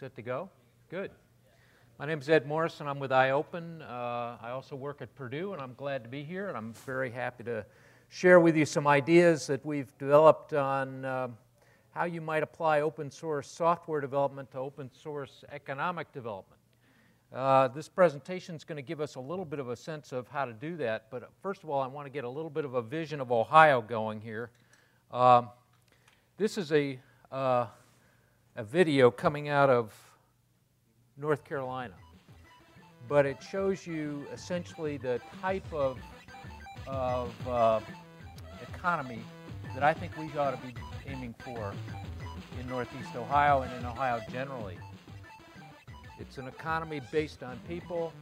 set to go? Good. My name is Ed Morrison. I'm with iOpen. Uh, I also work at Purdue, and I'm glad to be here. And I'm very happy to share with you some ideas that we've developed on uh, how you might apply open source software development to open source economic development. Uh, this presentation is going to give us a little bit of a sense of how to do that. But first of all, I want to get a little bit of a vision of Ohio going here. Um, this is a, uh, a video coming out of North Carolina. But it shows you essentially the type of, of uh, economy that I think we ought to be aiming for in Northeast Ohio and in Ohio generally. It's an economy based on people.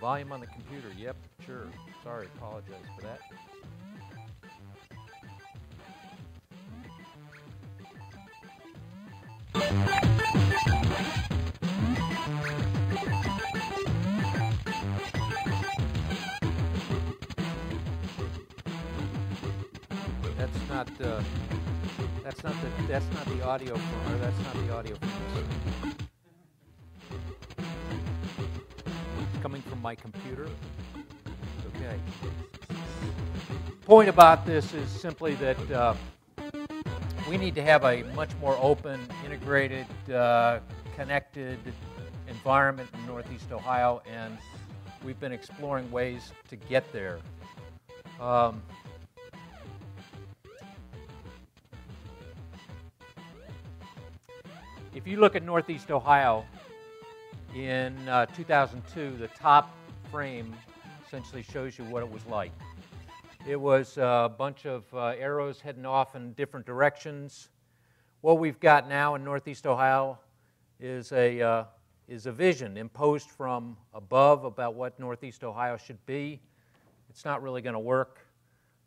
Volume on the computer, yep, sure. Sorry, apologize for that. Not uh, that's not the that's not the audio from or that's not the audio from this. It's coming from my computer. Okay. Point about this is simply that uh, we need to have a much more open, integrated, uh, connected environment in Northeast Ohio, and we've been exploring ways to get there. Um, if you look at Northeast Ohio in uh, 2002, the top frame essentially shows you what it was like. It was a bunch of uh, arrows heading off in different directions. What we've got now in Northeast Ohio is a, uh, is a vision imposed from above about what Northeast Ohio should be. It's not really going to work.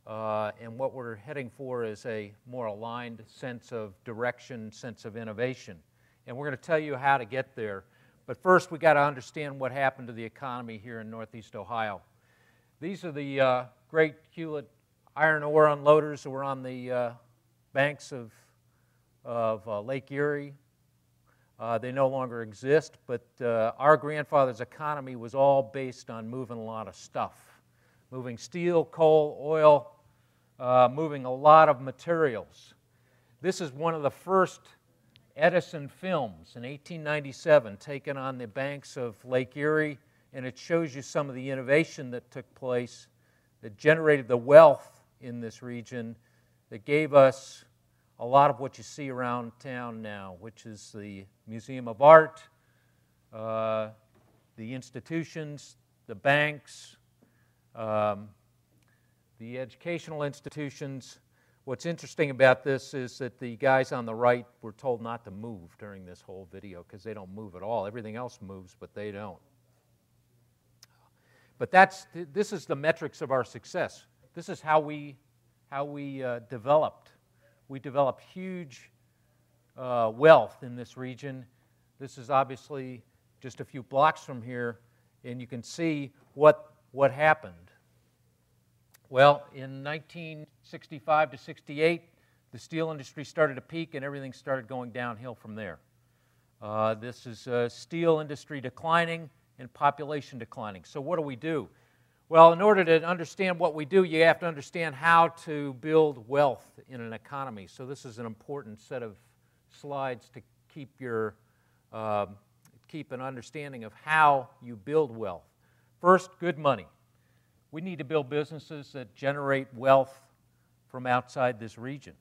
Uh, and what we're heading for is a more aligned sense of direction, sense of innovation. And we're going to tell you how to get there. But first, we've got to understand what happened to the economy here in Northeast Ohio. These are the uh, great Hulett iron ore unloaders that were on the uh, banks of, of uh, Lake Erie. Uh, they no longer exist, but uh, our grandfather's economy was all based on moving a lot of stuff moving steel, coal, oil, uh, moving a lot of materials. This is one of the first Edison films in 1897 taken on the banks of Lake Erie, and it shows you some of the innovation that took place that generated the wealth in this region that gave us a lot of what you see around town now, which is the Museum of Art, uh, the institutions, the banks, um, the educational institutions. What's interesting about this is that the guys on the right were told not to move during this whole video because they don't move at all. Everything else moves, but they don't. But that's, this is the metrics of our success. This is how we, how we uh, developed. We developed huge uh, wealth in this region. This is obviously just a few blocks from here, and you can see what, what happened. Well, in 1965 to 68, the steel industry started to peak and everything started going downhill from there. Uh, this is uh, steel industry declining and population declining. So, what do we do? Well, in order to understand what we do, you have to understand how to build wealth in an economy. So, this is an important set of slides to keep your uh, keep an understanding of how you build wealth. First, good money. We need to build businesses that generate wealth from outside this region.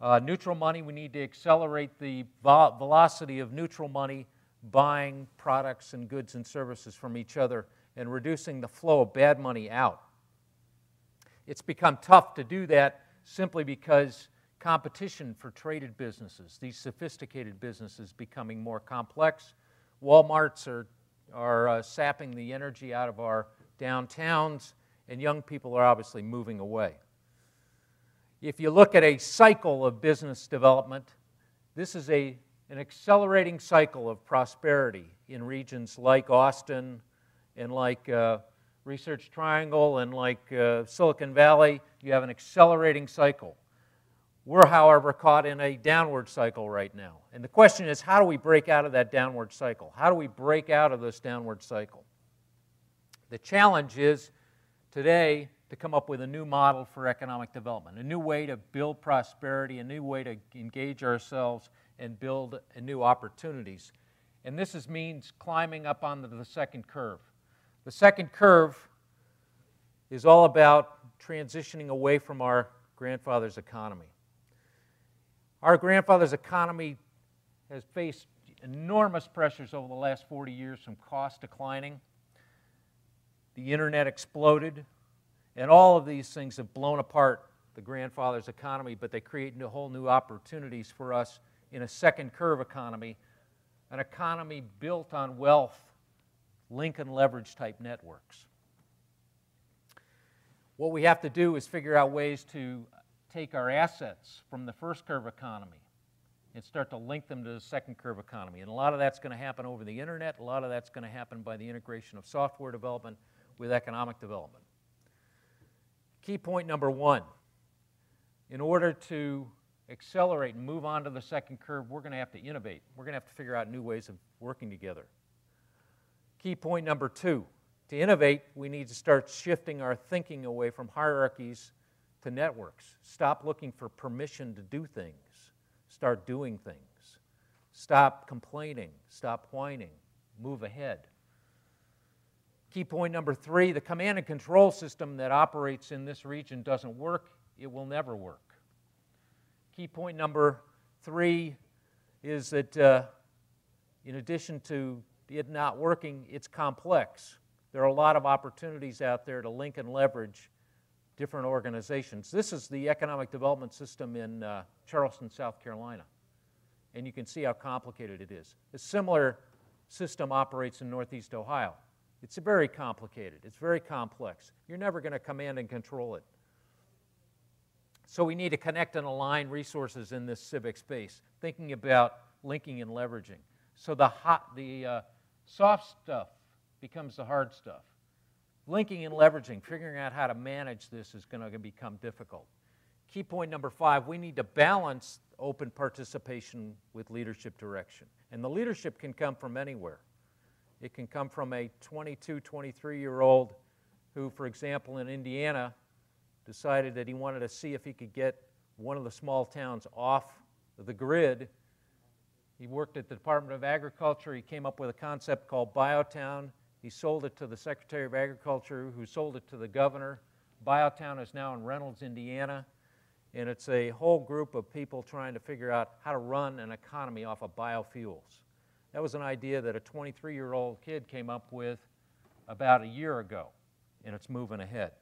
Uh, neutral money, we need to accelerate the vo- velocity of neutral money buying products and goods and services from each other and reducing the flow of bad money out. It's become tough to do that simply because competition for traded businesses, these sophisticated businesses, becoming more complex. Walmarts are, are uh, sapping the energy out of our downtowns, and young people are obviously moving away. If you look at a cycle of business development, this is a an accelerating cycle of prosperity in regions like Austin and like uh, Research Triangle and like uh, Silicon Valley. You have an accelerating cycle. We're, however, caught in a downward cycle right now. And the question is how do we break out of that downward cycle? How do we break out of this downward cycle? The challenge is today to come up with a new model for economic development, a new way to build prosperity, a new way to engage ourselves and build new opportunities. And this is, means climbing up onto the second curve. The second curve is all about transitioning away from our grandfather's economy. Our grandfather's economy has faced enormous pressures over the last 40 years from cost declining. The internet exploded, and all of these things have blown apart the grandfather's economy, but they create new, whole new opportunities for us in a second curve economy, an economy built on wealth, link and leverage type networks. What we have to do is figure out ways to take our assets from the first curve economy and start to link them to the second curve economy. And a lot of that's going to happen over the internet, a lot of that's going to happen by the integration of software development with economic development. Key point number one in order to accelerate and move on to the second curve, we're going to have to innovate. We're going to have to figure out new ways of working together. Key point number two to innovate, we need to start shifting our thinking away from hierarchies to networks. Stop looking for permission to do things, start doing things. Stop complaining, stop whining, move ahead. Key point number three the command and control system that operates in this region doesn't work, it will never work. Key point number three is that uh, in addition to it not working, it's complex. There are a lot of opportunities out there to link and leverage different organizations. This is the economic development system in uh, Charleston, South Carolina. And you can see how complicated it is. A similar system operates in Northeast Ohio. It's very complicated, it's very complex. You're never going to command and control it. So we need to connect and align resources in this civic space, thinking about linking and leveraging. So the hot, the uh, soft stuff becomes the hard stuff. Linking and leveraging, figuring out how to manage this is going to become difficult. Key point number five we need to balance open participation with leadership direction. And the leadership can come from anywhere. It can come from a 22, 23 year old who, for example, in Indiana, decided that he wanted to see if he could get one of the small towns off the grid. He worked at the Department of Agriculture. He came up with a concept called Biotown. He sold it to the Secretary of Agriculture, who sold it to the governor. Biotown is now in Reynolds, Indiana, and it's a whole group of people trying to figure out how to run an economy off of biofuels. That was an idea that a 23 year old kid came up with about a year ago, and it's moving ahead.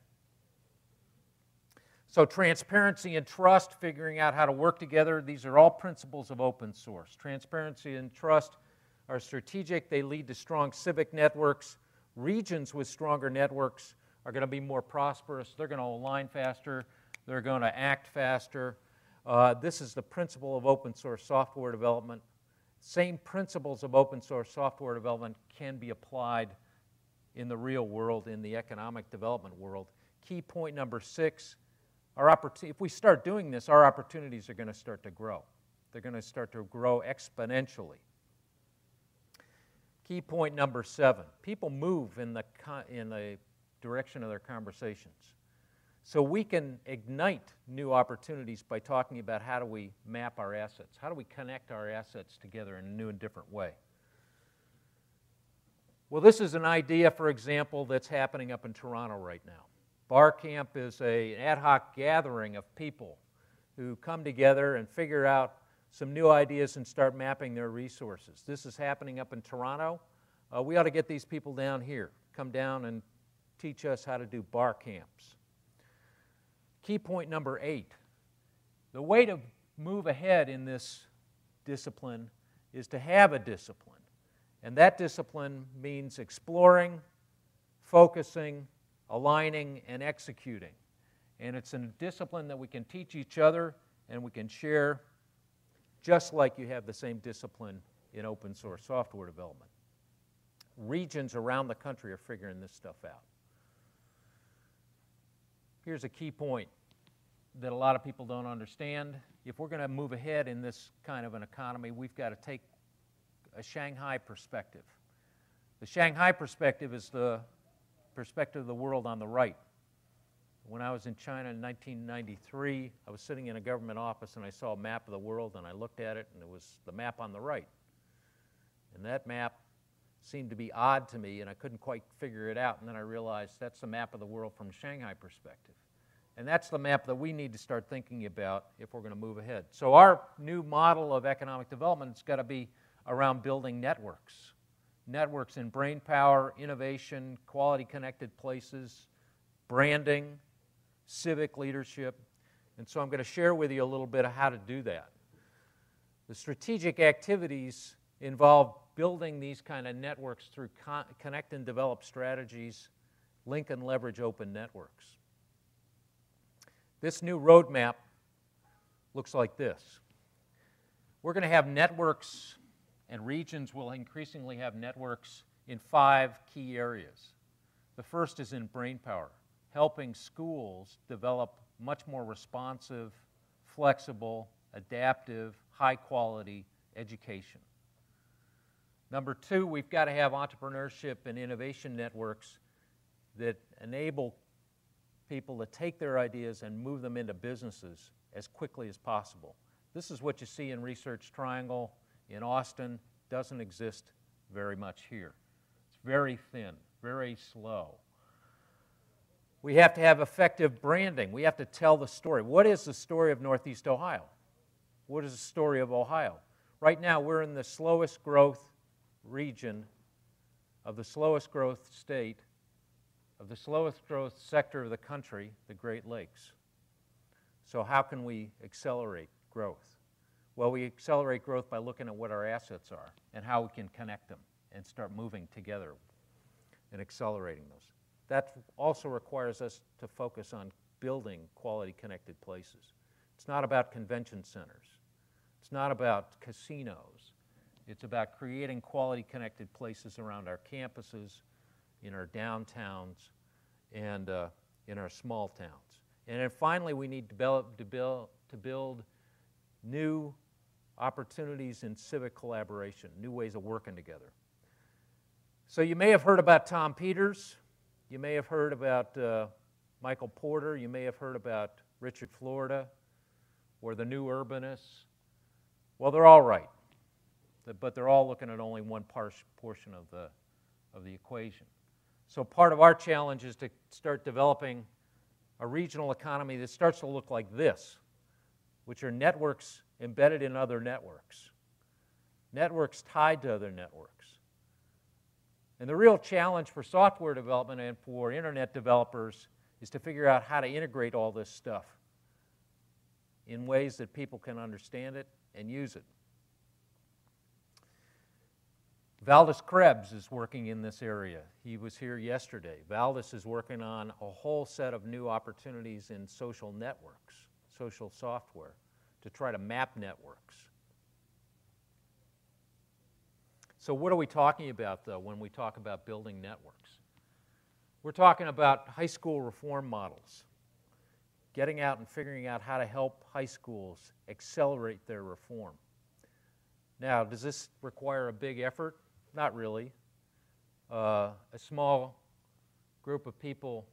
So, transparency and trust, figuring out how to work together, these are all principles of open source. Transparency and trust are strategic, they lead to strong civic networks. Regions with stronger networks are going to be more prosperous, they're going to align faster, they're going to act faster. Uh, this is the principle of open source software development. Same principles of open source software development can be applied in the real world, in the economic development world. Key point number six our opportunity, if we start doing this, our opportunities are going to start to grow. They're going to start to grow exponentially. Key point number seven people move in the, in the direction of their conversations. So we can ignite new opportunities by talking about how do we map our assets? How do we connect our assets together in a new and different way? Well, this is an idea, for example, that's happening up in Toronto right now. Bar Camp is an ad hoc gathering of people who come together and figure out some new ideas and start mapping their resources. This is happening up in Toronto. Uh, we ought to get these people down here, come down and teach us how to do bar camps. Key point number eight the way to move ahead in this discipline is to have a discipline. And that discipline means exploring, focusing, aligning, and executing. And it's a discipline that we can teach each other and we can share, just like you have the same discipline in open source software development. Regions around the country are figuring this stuff out. Here's a key point that a lot of people don't understand. If we're going to move ahead in this kind of an economy, we've got to take a Shanghai perspective. The Shanghai perspective is the perspective of the world on the right. When I was in China in 1993, I was sitting in a government office and I saw a map of the world and I looked at it and it was the map on the right. And that map seemed to be odd to me and I couldn't quite figure it out. And then I realized that's the map of the world from Shanghai perspective. And that's the map that we need to start thinking about if we're going to move ahead. So, our new model of economic development has got to be around building networks networks in brain power, innovation, quality connected places, branding, civic leadership. And so, I'm going to share with you a little bit of how to do that. The strategic activities involve building these kind of networks through con- connect and develop strategies, link and leverage open networks. This new roadmap looks like this. We're going to have networks, and regions will increasingly have networks in five key areas. The first is in brain power, helping schools develop much more responsive, flexible, adaptive, high quality education. Number two, we've got to have entrepreneurship and innovation networks that enable people to take their ideas and move them into businesses as quickly as possible. This is what you see in Research Triangle in Austin, doesn't exist very much here. It's very thin, very slow. We have to have effective branding. We have to tell the story. What is the story of Northeast Ohio? What is the story of Ohio? Right now, we're in the slowest growth region of the slowest growth state, of the slowest growth sector of the country, the Great Lakes. So, how can we accelerate growth? Well, we accelerate growth by looking at what our assets are and how we can connect them and start moving together and accelerating those. That also requires us to focus on building quality connected places. It's not about convention centers. It's not about casinos. It's about creating quality connected places around our campuses, in our downtowns, and uh, in our small towns. And then finally, we need to build, to build, to build new opportunities in civic collaboration, new ways of working together. So you may have heard about Tom Peters. You may have heard about uh, Michael Porter. You may have heard about Richard Florida or the new urbanists. Well, they're all right but they're all looking at only one portion of the, of the equation. So part of our challenge is to start developing a regional economy that starts to look like this, which are networks embedded in other networks, networks tied to other networks. And the real challenge for software development and for internet developers is to figure out how to integrate all this stuff in ways that people can understand it and use it. Valdis Krebs is working in this area. He was here yesterday. Valdis is working on a whole set of new opportunities in social networks, social software, to try to map networks. So, what are we talking about, though, when we talk about building networks? We're talking about high school reform models, getting out and figuring out how to help high schools accelerate their reform. Now, does this require a big effort? Not really. Uh, a small group of people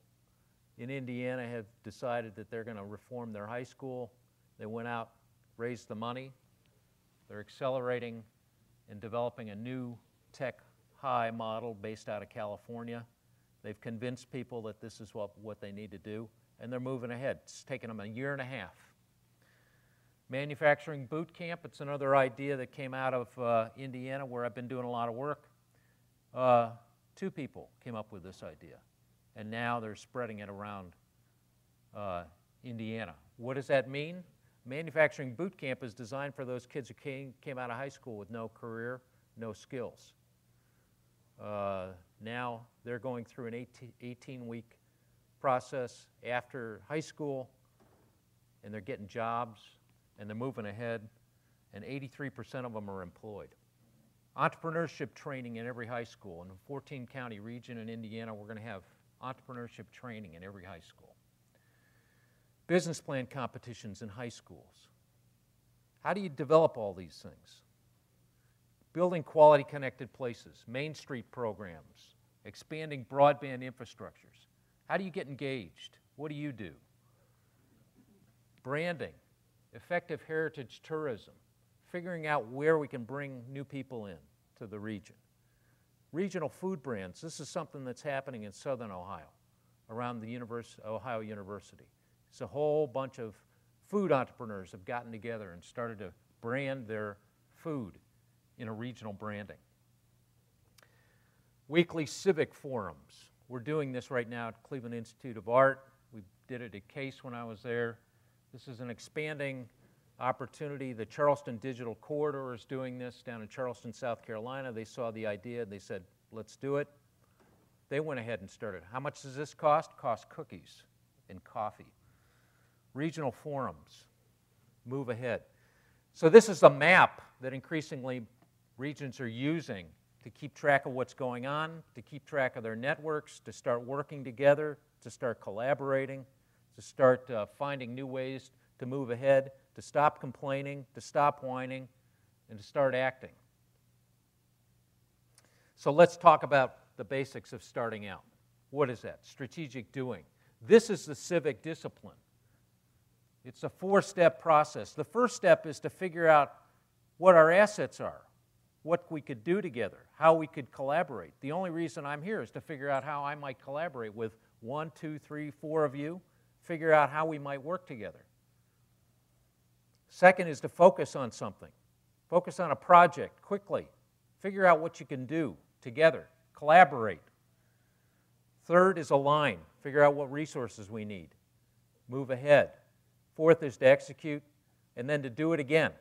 in Indiana have decided that they're going to reform their high school. They went out, raised the money. They're accelerating and developing a new tech high model based out of California. They've convinced people that this is what, what they need to do, and they're moving ahead. It's taken them a year and a half. Manufacturing boot camp, it's another idea that came out of uh, Indiana where I've been doing a lot of work. Uh, two people came up with this idea, and now they're spreading it around uh, Indiana. What does that mean? Manufacturing boot camp is designed for those kids who came, came out of high school with no career, no skills. Uh, now they're going through an 18 week process after high school, and they're getting jobs and they're moving ahead, and 83% of them are employed. Entrepreneurship training in every high school. In the 14 county region in Indiana, we're going to have entrepreneurship training in every high school. business plan competitions in high schools. How do you develop all these things? Building quality connected places, Main Street programs, expanding broadband infrastructures. How do you get engaged? What do you do? Branding, effective heritage tourism, figuring out where we can bring new people in to the region. Regional food brands, this is something that's happening in southern Ohio, around the Univers- Ohio University. It's a whole bunch of food entrepreneurs have gotten together and started to brand their food in a regional branding. Weekly civic forums. We're doing this right now at Cleveland Institute of Art. We did it at Case when I was there. This is an expanding opportunity. The Charleston Digital Corridor is doing this down in Charleston, South Carolina. They saw the idea, and they said, let's do it. They went ahead and started. How much does this cost? Cost cookies and coffee. Regional forums. Move ahead. So, this is a map that increasingly regions are using to keep track of what's going on, to keep track of their networks, to start working together, to start collaborating, to start uh, finding new ways to move ahead, to stop complaining, to stop whining, and to start acting. So let's talk about the basics of starting out. What is that? Strategic doing. This is the civic discipline. It's a four step process. The first step is to figure out what our assets are, what we could do together, how we could collaborate. The only reason I'm here is to figure out how I might collaborate with one, two, three, four of you, figure out how we might work together. Second is to focus on something. Focus on a project quickly. Figure out what you can do together. Collaborate. Third is align. Figure out what resources we need. Move ahead. Fourth is to execute and then to do it again.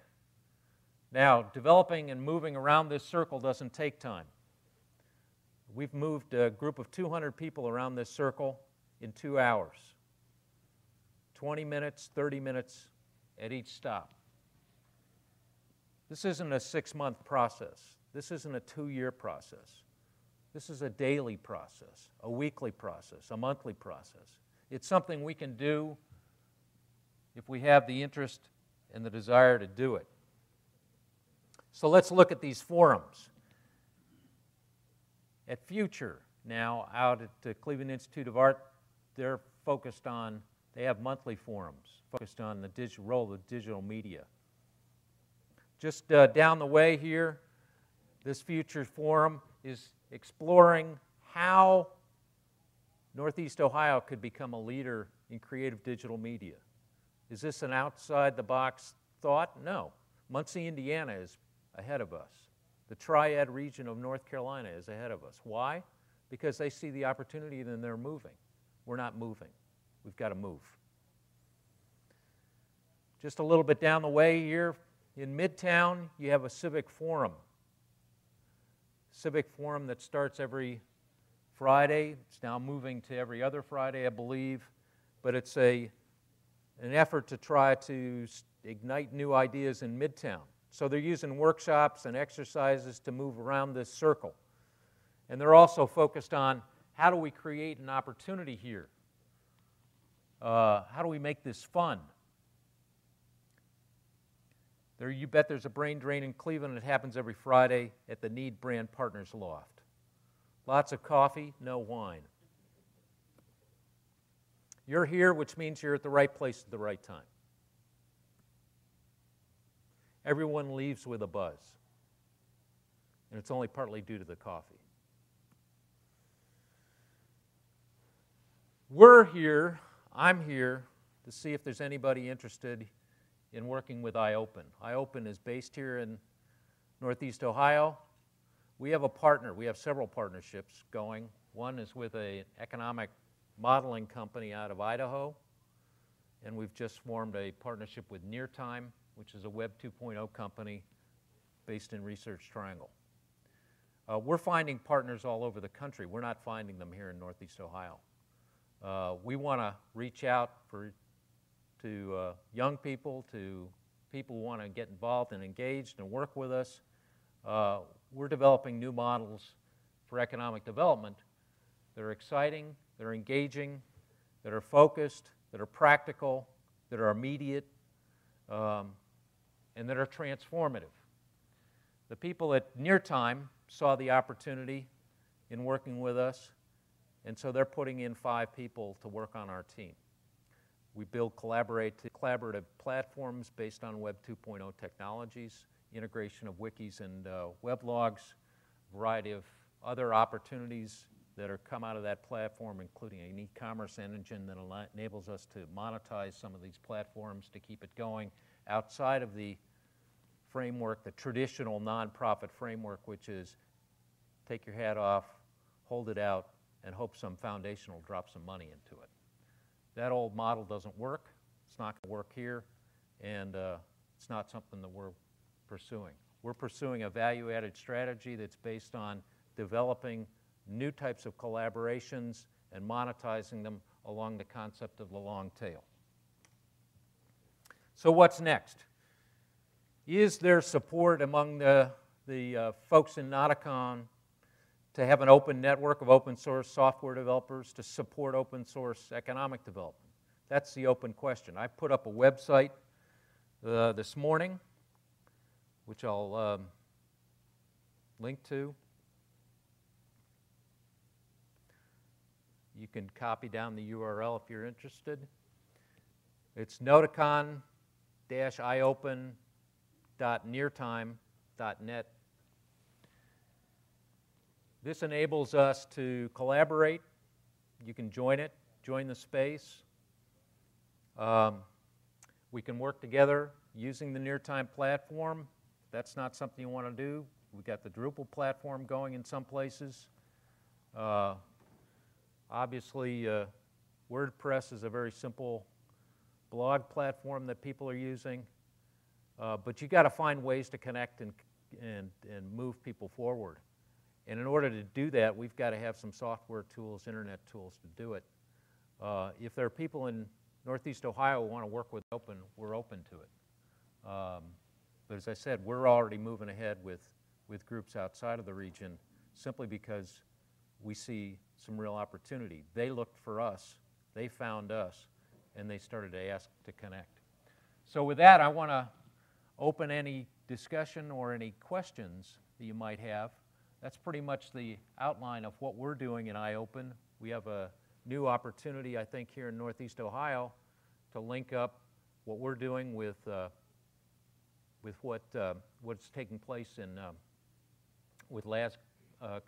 Now, developing and moving around this circle doesn't take time. We've moved a group of 200 people around this circle in two hours 20 minutes, 30 minutes at each stop. This isn't a six month process. This isn't a two year process. This is a daily process, a weekly process, a monthly process. It's something we can do if we have the interest and the desire to do it. So let's look at these forums. At Future, now out at the Cleveland Institute of Art, they're focused on, they have monthly forums focused on the digital role of digital media. Just uh, down the way here, this Future Forum is exploring how Northeast Ohio could become a leader in creative digital media. Is this an outside the box thought? No. Muncie, Indiana is ahead of us. The triad region of North Carolina is ahead of us. Why? Because they see the opportunity and they're moving. We're not moving. We've got to move. Just a little bit down the way here in Midtown, you have a civic forum. Civic forum that starts every Friday. It's now moving to every other Friday, I believe. But it's a an effort to try to ignite new ideas in Midtown. So they're using workshops and exercises to move around this circle. And they're also focused on how do we create an opportunity here? Uh, how do we make this fun? There, you bet there's a brain drain in Cleveland. It happens every Friday at the Need Brand Partners Loft. Lots of coffee, no wine. You're here, which means you're at the right place at the right time. Everyone leaves with a buzz, and it's only partly due to the coffee. We're here, I'm here, to see if there's anybody interested in working with iOpen. iOpen is based here in Northeast Ohio. We have a partner, we have several partnerships going. One is with an economic modeling company out of Idaho, and we've just formed a partnership with NearTime, which is a Web 2.0 company based in Research Triangle. Uh, we're finding partners all over the country. We're not finding them here in Northeast Ohio. Uh, we want to reach out for, to uh, young people, to people who want to get involved and engaged and work with us. Uh, we're developing new models for economic development that are exciting, that are engaging, that are focused, that are practical, that are immediate um, and that are transformative. The people at Neartime saw the opportunity in working with us, and so they're putting in five people to work on our team. We build collaborative platforms based on Web 2.0 technologies, integration of wikis and uh, weblogs, variety of other opportunities that are come out of that platform, including an e-commerce engine that enables us to monetize some of these platforms to keep it going outside of the framework, the traditional nonprofit framework, which is take your hat off, hold it out, and hope some foundation will drop some money into it. That old model doesn't work. It's not going to work here, and uh, it's not something that we're pursuing. We're pursuing a value added strategy that's based on developing new types of collaborations and monetizing them along the concept of the long tail. So, what's next? Is there support among the, the uh, folks in Notacon to have an open network of open source software developers to support open source economic development? That's the open question. I put up a website uh, this morning, which I'll um, link to. You can copy down the URL if you're interested. It's notacon-iopen.neartime.net. This enables us to collaborate. You can join it, join the space. Um, we can work together using the Neartime platform. If that's not something you want to do, we've got the Drupal platform going in some places. Uh, Obviously, uh, WordPress is a very simple blog platform that people are using, uh, but you've got to find ways to connect and, and, and move people forward. And in order to do that, we've got to have some software tools, internet tools to do it. Uh, if there are people in Northeast Ohio who want to work with Open, we're open to it. Um, but as I said, we're already moving ahead with, with groups outside of the region simply because we see some real opportunity. They looked for us, they found us, and they started to ask to connect. So, with that, I want to open any discussion or any questions that you might have. That's pretty much the outline of what we're doing in iOpen. We have a new opportunity, I think, here in Northeast Ohio to link up what we're doing with, uh, with what, uh, what's taking place in, uh, with Laz uh,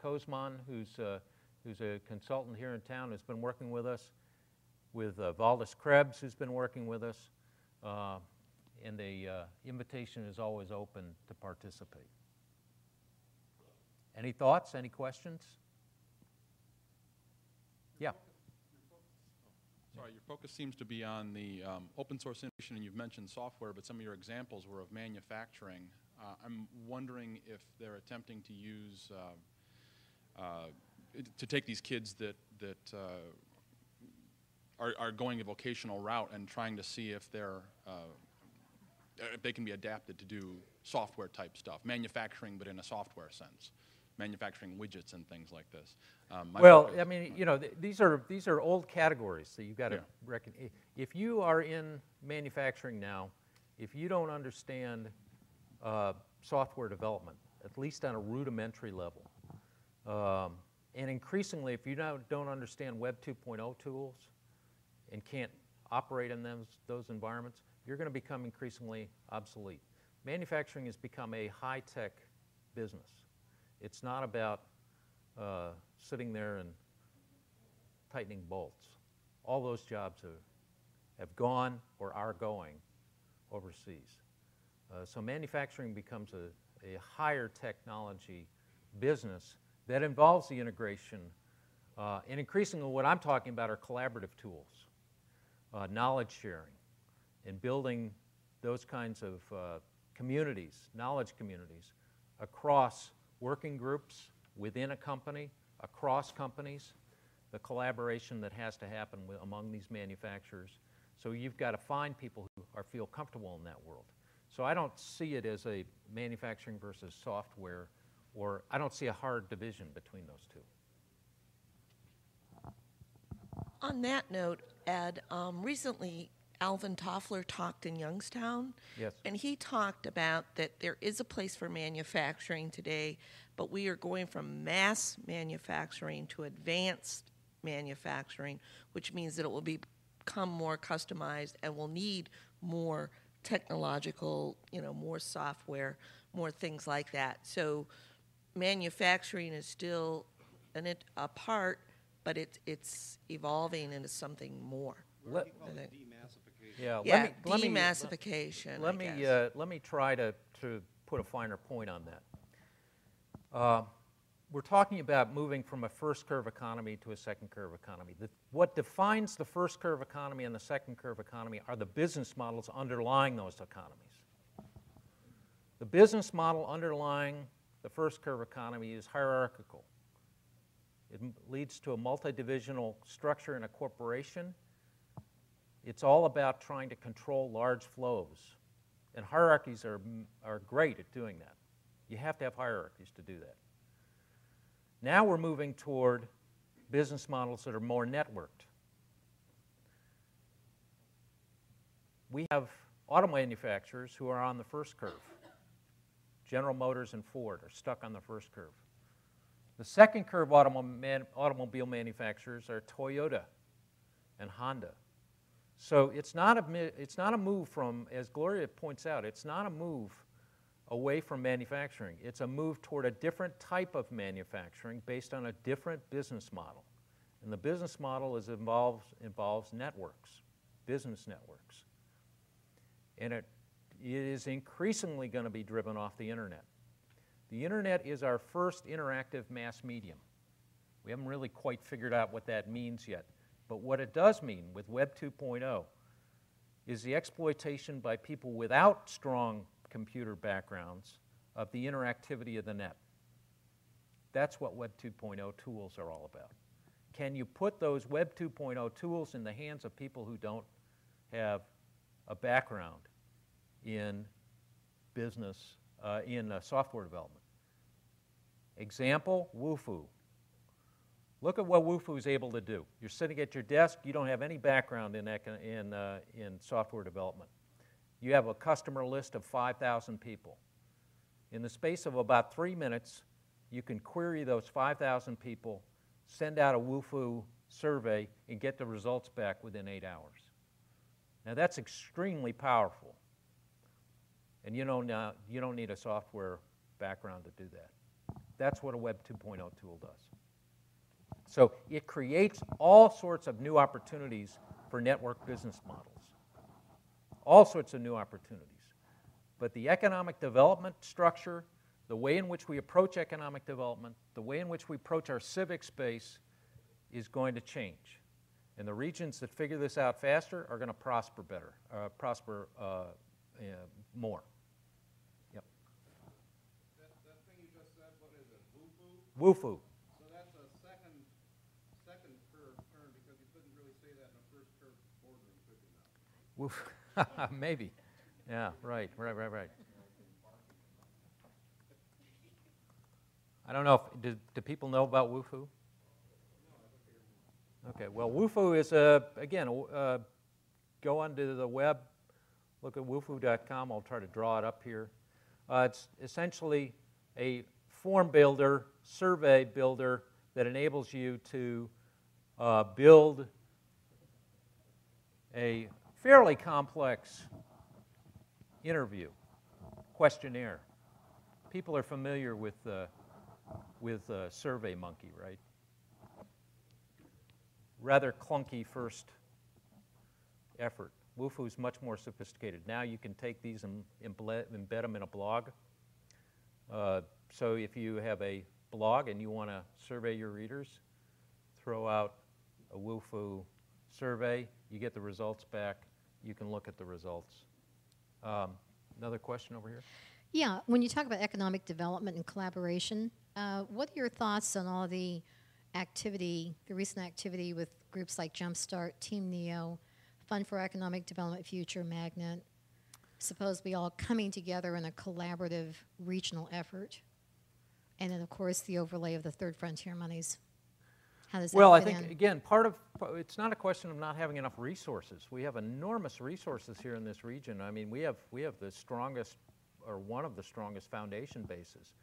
who's uh, who's a consultant here in town, who's been working with us, with uh, Valdis Krebs, who's been working with us, uh, and the invitation is always open to participate. Any thoughts? Any questions? Yeah. Sorry, your focus seems to be on the um, open source innovation, and you've mentioned software, but some of your examples were of manufacturing. Uh, I'm wondering if they're attempting to use uh, uh, to take these kids that that uh, are, are going a vocational route and trying to see if they're uh, if they can be adapted to do software type stuff, manufacturing, but in a software sense, manufacturing widgets and things like this. Um, well, I mean, you know, th- these are these are old categories, so you've got to yeah. reckon. If you are in manufacturing now, if you don't understand uh, software development, at least on a rudimentary level, um, and increasingly, if you don't, don't understand Web 2.0 tools and can't operate in those, those environments, you're going to become increasingly obsolete. Manufacturing has become a high tech business. It's not about uh, sitting there and tightening bolts. All those jobs have, have gone or are going overseas. Uh, so manufacturing becomes a, a higher technology business that involves the integration. Uh, and increasingly, what I'm talking about are collaborative tools, uh, knowledge sharing, and building those kinds of uh, communities, knowledge communities, across working groups within a company, across companies, the collaboration that has to happen among these manufacturers. So you've got to find people who are, feel comfortable in that world. So I don't see it as a manufacturing versus software or I don't see a hard division between those two. On that note, Ed, um, recently Alvin Toffler talked in Youngstown. Yes. And he talked about that there is a place for manufacturing today, but we are going from mass manufacturing to advanced manufacturing, which means that it will become more customized and will need more technological, you know, more software, more things like that. So manufacturing is still an it, a part, but it, it's evolving into something more. Let- Yeah, let Yeah, me, let me, demassification. let I me, uh, let me try to, to put a finer point on that. Uh, We're talking about moving from a first curve economy to a second curve economy. The- What defines the first curve economy and the second curve economy are the business models underlying those economies. The business model underlying the first curve economy is hierarchical. It m- leads to a multi-divisional structure in a corporation. It's all about trying to control large flows. And hierarchies are, are great at doing that. You have to have hierarchies to do that. Now we're moving toward business models that are more networked. We have auto manufacturers who are on the first curve. General Motors and Ford are stuck on the first curve. The second curve automobile manufacturers are Toyota and Honda. So it's not, a, it's not a move from, as Gloria points out, it's not a move away from manufacturing. It's a move toward a different type of manufacturing based on a different business model. And the business model is involves, involves networks, business networks. And it, it is increasingly going to be driven off the internet. The internet is our first interactive mass medium. We haven't really quite figured out what that means yet. But what it does mean with Web 2.0 is the exploitation by people without strong computer backgrounds of the interactivity of the net. That's what Web 2.0 tools are all about. Can you put those Web 2.0 tools in the hands of people who don't have a background in business, uh, in uh, software development? Example, Wufoo. Look at what Wufoo is able to do. You're sitting at your desk, you don't have any background in, in, uh, in software development. You have a customer list of 5,000 people. In the space of about three minutes, you can query those 5,000 people, send out a Wufoo survey, and get the results back within eight hours. Now, that's extremely powerful. And you don't, uh, you don't need a software background to do that. That's what a Web 2.0 tool does. So it creates all sorts of new opportunities for network business models. All sorts of new opportunities. But the economic development structure, the way in which we approach economic development, the way in which we approach our civic space is going to change. And the regions that figure this out faster are going to prosper better, uh, prosper uh, uh, more. Yep. That, that thing you just said, what is it, Wufoo? So that's a second, second curve turn, because you couldn't really say that in a first curve boardroom, could you now? Woof. Maybe. Yeah, right, right, right, right. I don't know if, do, do people know about Wufoo? Okay, well, Wufoo is, a, again, uh, go onto the web, look at wufoo.com. I'll try to draw it up here. Uh, it's essentially a form builder, survey builder that enables you to uh, build a fairly complex interview, questionnaire. People are familiar with, uh, with uh, SurveyMonkey, right? Rather clunky first effort. Wufoo is much more sophisticated. Now you can take these and embed, embed them in a blog. Uh, so if you have a blog and you want to survey your readers, throw out a Wufoo survey, you get the results back, you can look at the results. Um, another question over here? Yeah, when you talk about economic development and collaboration, uh, what are your thoughts on all the activity, the recent activity with groups like Jumpstart, Team Neo, Fund for Economic Development Future, Magnet, supposedly all coming together in a collaborative regional effort? And then, of course, the overlay of the Third Frontier monies. How does that Well, I think, in? again, part of, it's not a question of not having enough resources. We have enormous resources here in this region. I mean, we have, we have the strongest, or one of the strongest foundation bases.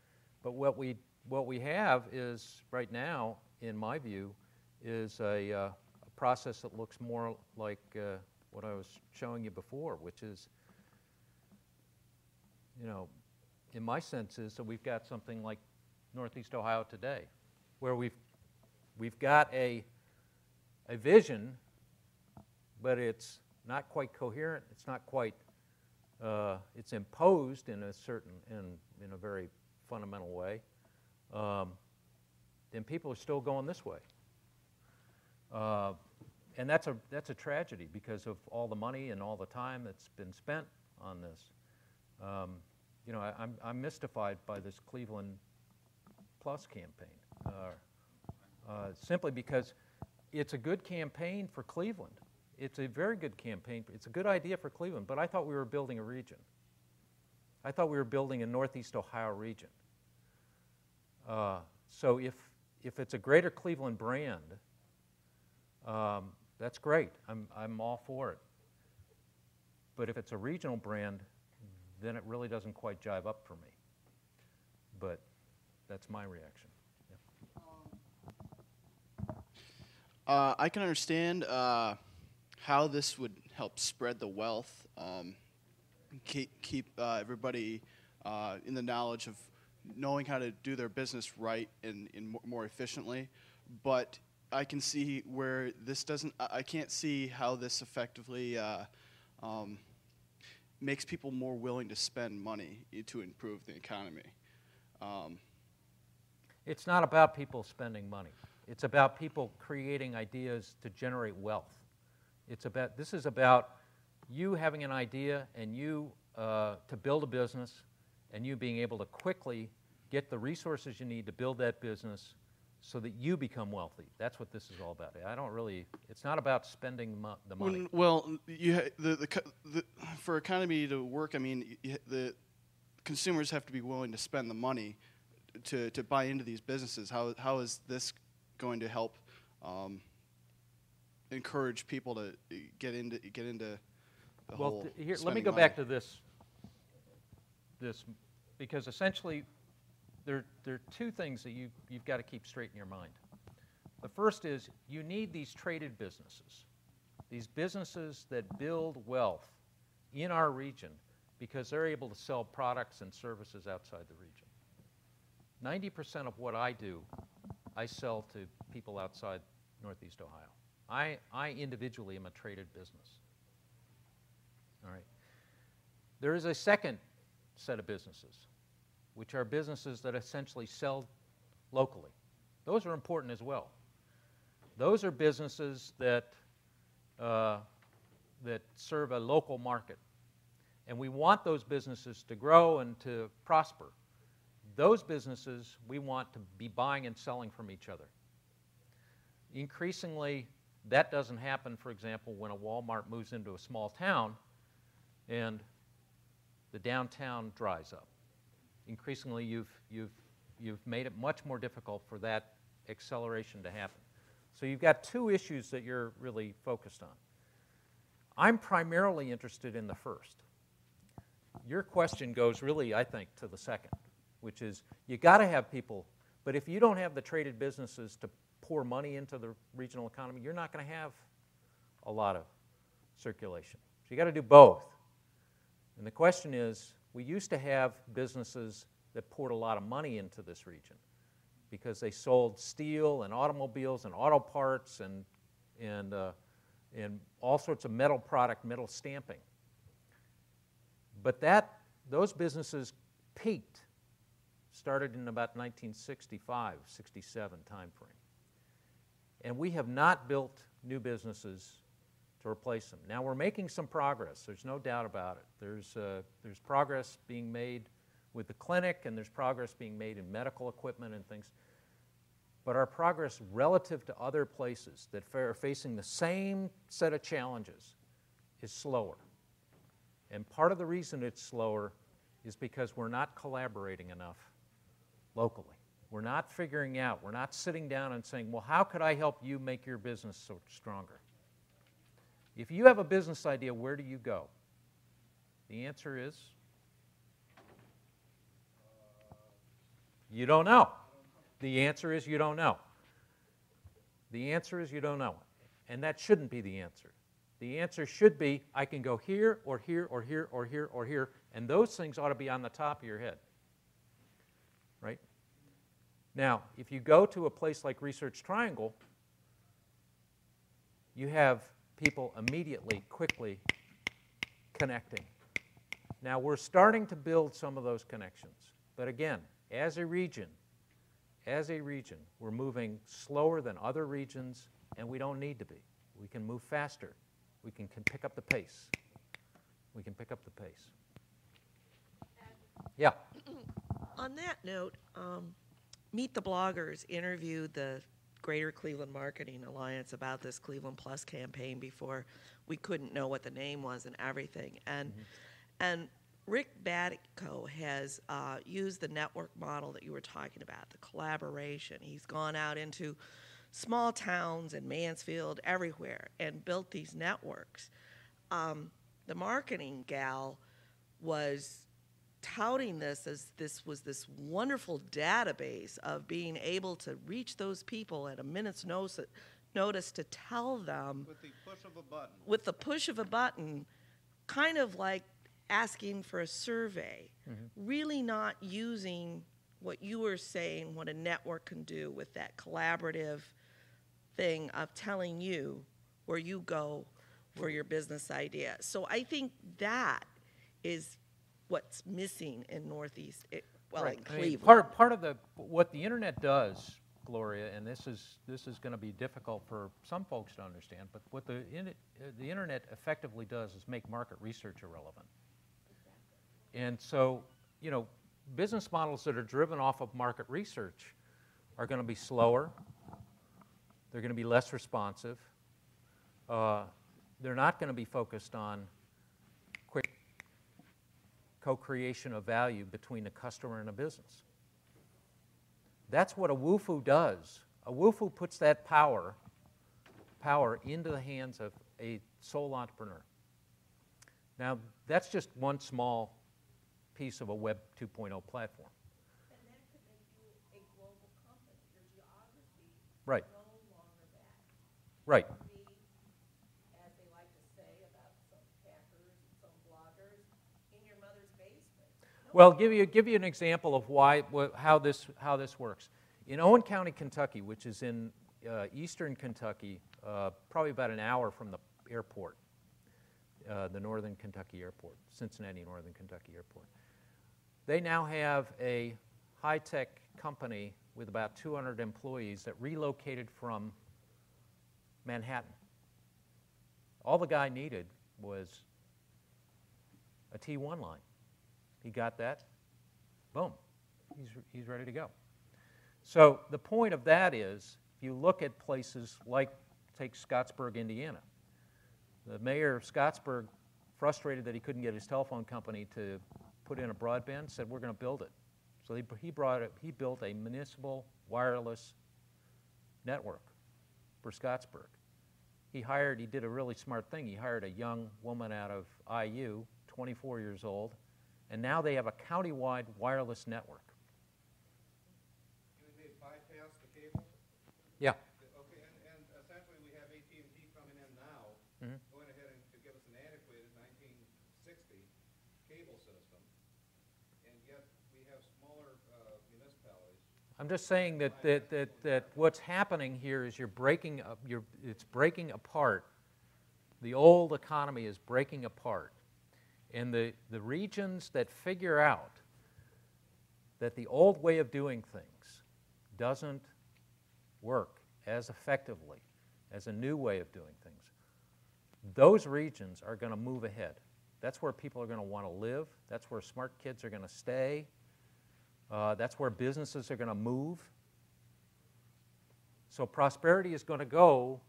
But what we, what we have is, right now, in my view, is a, uh, a process that looks more like uh, what I was showing you before, which is, you know, in my sense is that we've got something like Northeast Ohio today, where we've we've got a, a vision, but it's not quite coherent. It's not quite, uh, it's imposed in a certain, in, in a very fundamental way. Um, and people are still going this way. Uh, and that's a, that's a tragedy because of all the money and all the time that's been spent on this. Um, you know, I, I'm, I'm mystified by this Cleveland Plus campaign. Uh, simply because it's a good campaign for Cleveland. It's a very good campaign. It's a good idea for Cleveland, but I thought we were building a region. I thought we were building a Northeast Ohio region. Uh, so if, if it's a greater Cleveland brand, um, that's great. I'm, I'm all for it. But if it's a regional brand, then it really doesn't quite jive up for me. But that's my reaction. Uh, I can understand uh, how this would help spread the wealth, um, keep, keep uh, everybody uh, in the knowledge of knowing how to do their business right and, and more efficiently. But I can see where this doesn't, I can't see how this effectively uh, um, makes people more willing to spend money to improve the economy. Um, It's not about people spending money. It's about people creating ideas to generate wealth. It's about this is about you having an idea and you uh, to build a business, and you being able to quickly get the resources you need to build that business, so that you become wealthy. That's what this is all about. I don't really. It's not about spending mo- the money. Well, you ha- the, the, the for economy to work, I mean, y- the consumers have to be willing to spend the money to, to buy into these businesses. How how is this going to help um, encourage people to get into get into the well, whole? here, let me go money? back to this. This, because essentially, there, there are two things that you, you've got to keep straight in your mind. The first is you need these traded businesses, these businesses that build wealth in our region because they're able to sell products and services outside the region. 90% of what I do, I sell to people outside Northeast Ohio. I, I individually am a traded business. All right. There is a second set of businesses, which are businesses that essentially sell locally. Those are important as well. Those are businesses that, uh, that serve a local market. And we want those businesses to grow and to prosper. Those businesses we want to be buying and selling from each other. Increasingly, that doesn't happen, for example, when a Walmart moves into a small town and the downtown dries up. Increasingly, you've, you've, you've made it much more difficult for that acceleration to happen. So you've got two issues that you're really focused on. I'm primarily interested in the first. Your question goes really, I think, to the second, which is you got to have people, but if you don't have the traded businesses to pour money into the regional economy, you're not going to have a lot of circulation. So you got to do both. And the question is we used to have businesses that poured a lot of money into this region because they sold steel and automobiles and auto parts and, and, uh, and all sorts of metal product, metal stamping. But that, those businesses peaked, started in about 1965, 67 timeframe. And we have not built new businesses to replace them. Now we're making some progress. There's no doubt about it. There's, uh, there's progress being made with the clinic, and there's progress being made in medical equipment and things. But our progress relative to other places that are facing the same set of challenges is slower. And part of the reason it's slower is because we're not collaborating enough locally. We're not figuring out, we're not sitting down and saying, well, how could I help you make your business so stronger? If you have a business idea, where do you go? The answer is you don't know. The answer is you don't know. The answer is you don't know. And that shouldn't be the answer. The answer should be I can go here or here or here or here or here, and those things ought to be on the top of your head. Now, if you go to a place like Research Triangle, you have people immediately, quickly connecting. Now, we're starting to build some of those connections. But again, as a region, as a region, we're moving slower than other regions, and we don't need to be. We can move faster. We can, can pick up the pace. We can pick up the pace. Yeah. On that note, um, Meet the Bloggers interviewed the Greater Cleveland Marketing Alliance about this Cleveland Plus campaign before we couldn't know what the name was and everything. And and Rick Batico has uh, used the network model that you were talking about, the collaboration. He's gone out into small towns and Mansfield, everywhere, and built these networks. Um, the marketing gal was touting this as this was this wonderful database of being able to reach those people at a minute's notice, notice to tell them With the push of a button. with the push of a button, kind of like asking for a survey, mm-hmm. really not using what you were saying, what a network can do with that collaborative thing of telling you where you go for your business idea. So I think that is what's missing in Northeast, eh, well, Right. in I mean, Cleveland. part, part of the, what the internet does, Gloria, and this is, this is going to be difficult for some folks to understand, but what the, uh, the internet effectively does is make market research irrelevant. And so, you know, business models that are driven off of market research are going to be slower, they're going to be less responsive, uh, they're not going to be focused on co-creation of value between a customer and a business. That's what a Wufoo does. A Wufoo puts that power, power into the hands of a sole entrepreneur. Now, that's just one small piece of a Web 2.0 platform. Right. Right. as they like to say about some hackers and some bloggers, in your mother's basement. Well, give you give you an example of why wh- how this how this works. In Owen County, Kentucky, which is in uh, eastern Kentucky, uh, probably about an hour from the airport, uh, the Northern Kentucky Airport, Cincinnati Northern Kentucky Airport. They now have a high-tech company with about 200 employees that relocated from Manhattan. All the guy needed was a T1 line. He got that, boom, he's, he's ready to go. So the point of that is, if you look at places like, take Scottsburg, Indiana, the mayor of Scottsburg, frustrated that he couldn't get his telephone company to put in a broadband, said, "We're going to build it." So he, he brought it, he built a municipal wireless network for Scottsburg. He hired, he did a really smart thing. He hired a young woman out of IU, 24 years old, and now they have a countywide wireless network. Can they bypass the cable? Yeah. Okay, and, and essentially we have AT&T coming in now, Mhm. going ahead and to give us an antiquated nineteen sixty cable system. And yet we have smaller, uh, municipalities. I'm just saying that, that, that, that what's happening here is you're breaking up, you're, it's breaking apart. The old economy is breaking apart. And the, the regions that figure out that the old way of doing things doesn't work as effectively as a new way of doing things, those regions are going to move ahead. That's where people are going to want to live. That's where smart kids are going to stay. Uh, that's where businesses are going to move. So prosperity is going to go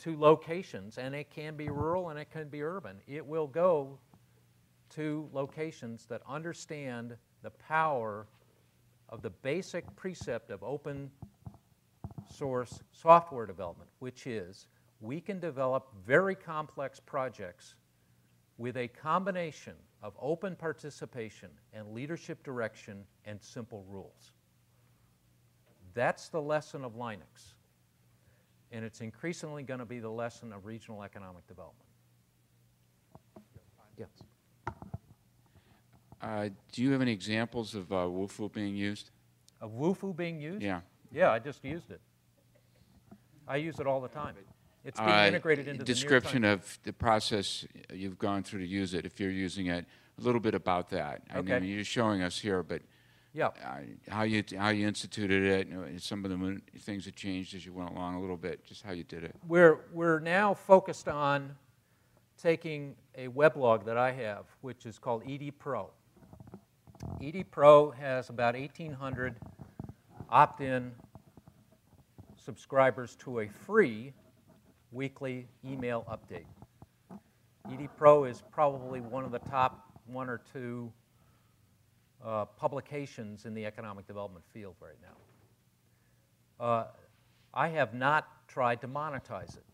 to locations, and it can be rural and it can be urban. It will go to locations that understand the power of the basic precept of open source software development, which is we can develop very complex projects with a combination of open participation and leadership direction and simple rules. That's the lesson of Linux. And it's increasingly going to be the lesson of regional economic development. Yes. Uh, do you have any examples of uh, Wufoo being used? Of Wufoo being used? Yeah. Yeah, I just used it. I use it all the time. It's being Uh, integrated into description the description of the process you've gone through to use it, if you're using it. A little bit about that. I Okay. mean, you're showing us here, but Yeah. uh, how you how you instituted it, you know, some of the things that changed as you went along a little bit, just how you did it. We're, we're now focused on taking a weblog that I have, which is called ED Pro. ED Pro has about 1,800 opt in subscribers to a free weekly email update. ED Pro is probably one of the top one or two uh, publications in the economic development field right now. Uh, I have not tried to monetize it.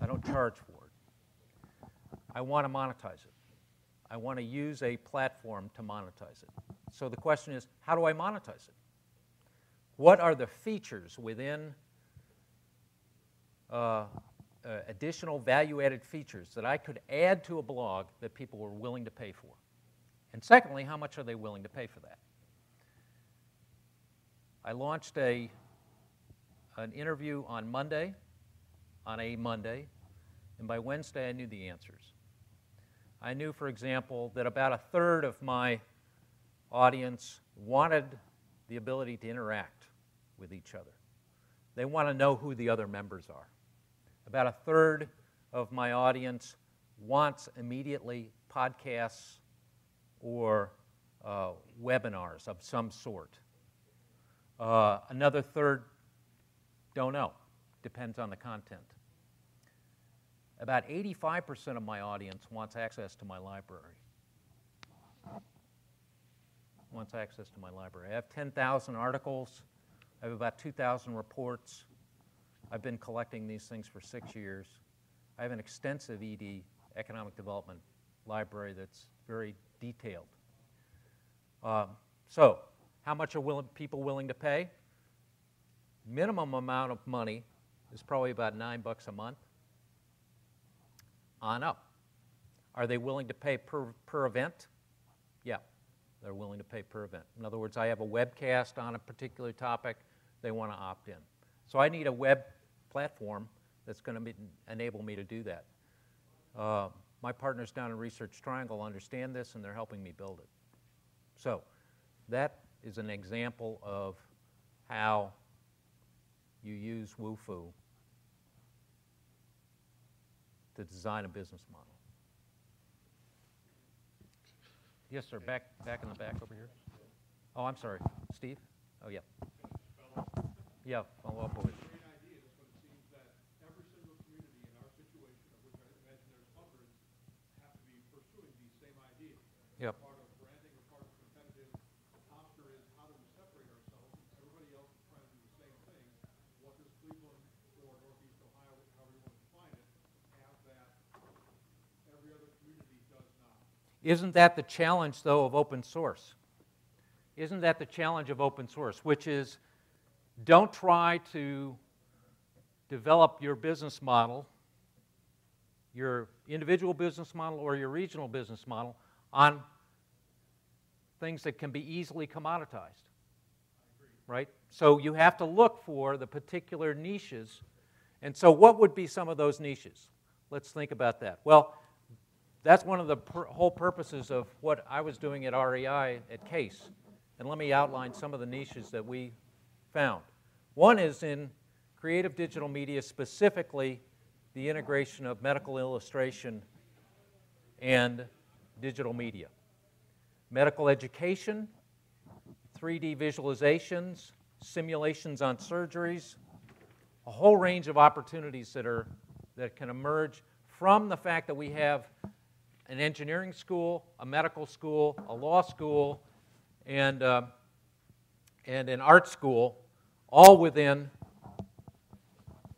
I don't charge for it. I want to monetize it. I want to use a platform to monetize it. So the question is how do I monetize it? What are the features within uh, uh, additional value added features that I could add to a blog that people were willing to pay for? And secondly, how much are they willing to pay for that? I launched a, an interview on Monday, on a Monday, and by Wednesday I knew the answers. I knew, for example, that about a third of my audience wanted the ability to interact with each other. They want to know who the other members are. About a third of my audience wants immediately podcasts or uh, webinars of some sort. Uh, another third don't know, depends on the content. About 85% of my audience wants access to my library. Wants access to my library. I have 10,000 articles, I have about 2,000 reports. I've been collecting these things for six years. I have an extensive ED, economic development library that's very detailed. Um, so, how much are people willing to pay? Minimum amount of money is probably about nine bucks a month on up. Are they willing to pay per, per event? Yeah, they're willing to pay per event. In other words, I have a webcast on a particular topic, they want to opt in. So I need a web platform that's going to enable me to do that. Uh, my partners down in Research Triangle understand this and they're helping me build it. So that is an example of how you use Wufoo to design a business model. Yes, sir. Back, back in the back over here. Oh, I'm sorry. Steve? Oh, yeah. Yeah, follow up over great idea, but it seems that every single community in our situation, of which I imagine there's hundreds, have to be pursuing these same ideas. Yep. Part of branding or part of competitive posture is how do we separate ourselves? Everybody else is trying to do the same thing. What does Cleveland or Northeast Ohio, however you want to define it, have that every other community does not? Isn't that the challenge, though, of open source? Isn't that the challenge of open source, which is don't try to develop your business model, your individual business model or your regional business model, on things that can be easily commoditized. Right? So you have to look for the particular niches. And so, what would be some of those niches? Let's think about that. Well, that's one of the pur- whole purposes of what I was doing at REI at CASE. And let me outline some of the niches that we found. One is in creative digital media, specifically the integration of medical illustration and digital media. Medical education, 3D visualizations, simulations on surgeries, a whole range of opportunities that, are, that can emerge from the fact that we have an engineering school, a medical school, a law school, and uh, and an art school, all within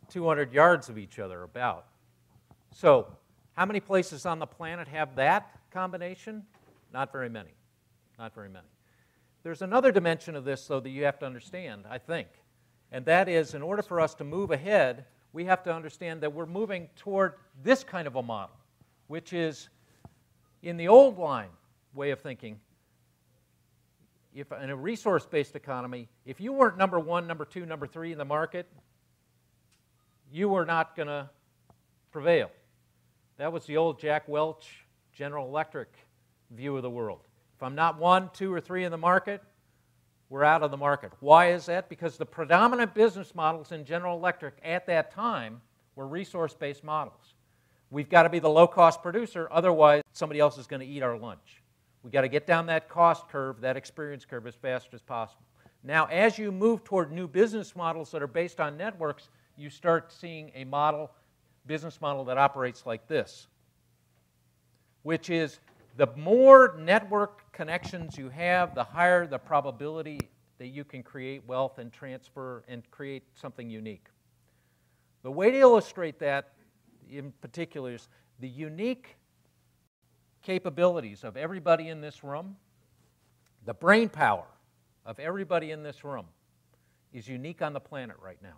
200 yards of each other, about. So, how many places on the planet have that combination? Not very many. Not very many. There's another dimension of this, though, that you have to understand, I think. And that is, in order for us to move ahead, we have to understand that we're moving toward this kind of a model, which is in the old line way of thinking. If in a resource based economy, if you weren't number one, number two, number three in the market, you were not going to prevail. That was the old Jack Welch General Electric view of the world. If I'm not one, two, or three in the market, we're out of the market. Why is that? Because the predominant business models in General Electric at that time were resource based models. We've got to be the low cost producer, otherwise, somebody else is going to eat our lunch. We've got to get down that cost curve, that experience curve, as fast as possible. Now, as you move toward new business models that are based on networks, you start seeing a model, business model that operates like this, which is the more network connections you have, the higher the probability that you can create wealth and transfer and create something unique. The way to illustrate that in particular is the unique capabilities of everybody in this room, the brain power of everybody in this room is unique on the planet right now.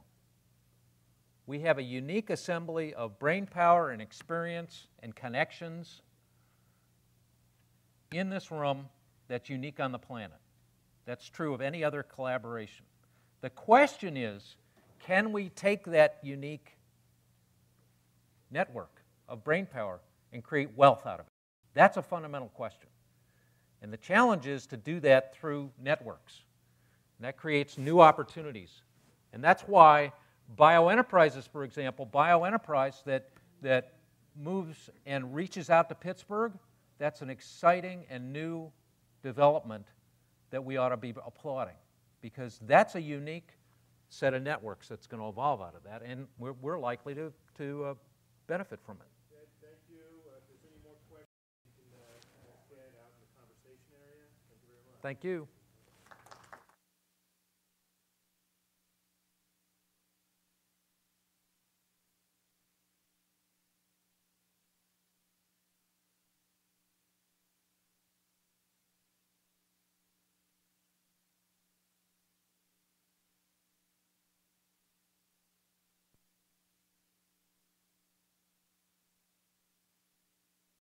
We have a unique assembly of brain power and experience and connections in this room that's unique on the planet. That's true of any other collaboration. The question is can we take that unique network of brain power and create wealth out of it? That's a fundamental question. And the challenge is to do that through networks. And that creates new opportunities. And that's why bioenterprises, for example, bioenterprise that, that moves and reaches out to Pittsburgh, that's an exciting and new development that we ought to be applauding because that's a unique set of networks that's going to evolve out of that, and we're, we're likely to, to uh, benefit from it. Thank you. Uh, If there's any more questions, you can get out in the conversation area. Thank you very much. Thank you.